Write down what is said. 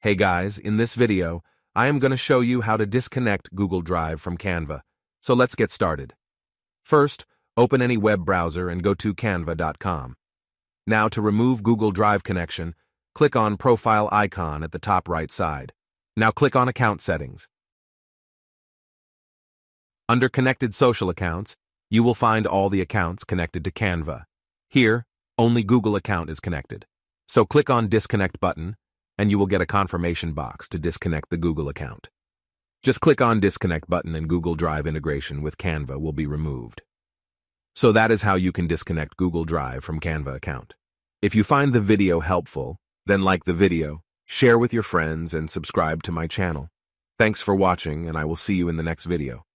Hey guys, in this video, I am going to show you how to disconnect Google Drive from Canva. So let's get started. First, open any web browser and go to canva.com. Now to remove Google Drive connection, click on Profile icon at the top right side. Now click on Account Settings. Under Connected Social Accounts, you will find all the accounts connected to Canva. Here, only Google account is connected. So click on Disconnect button, and you will get a confirmation box to disconnect the Google account. Just click on Disconnect button and Google Drive integration with Canva will be removed. So that is how you can disconnect Google Drive from Canva account. If you find the video helpful, then like the video, share with your friends, and subscribe to my channel. Thanks for watching, and I will see you in the next video.